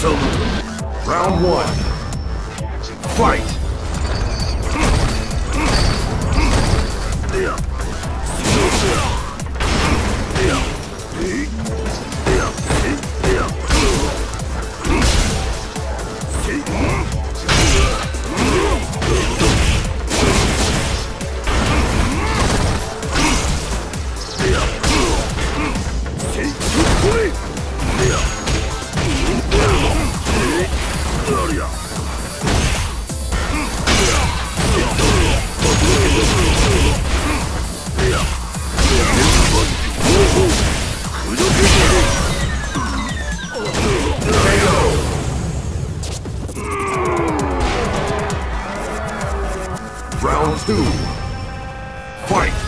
salute. Round one. Fight! Complete! Round two. Fight!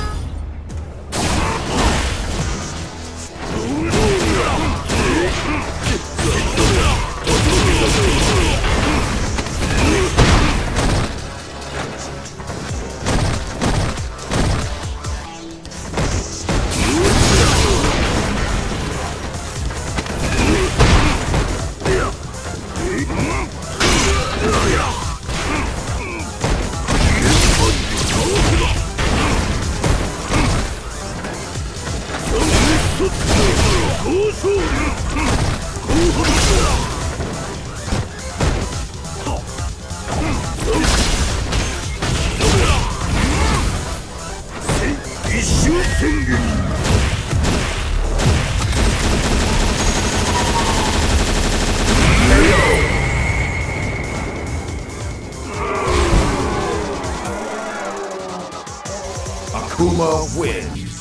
Akuma wins.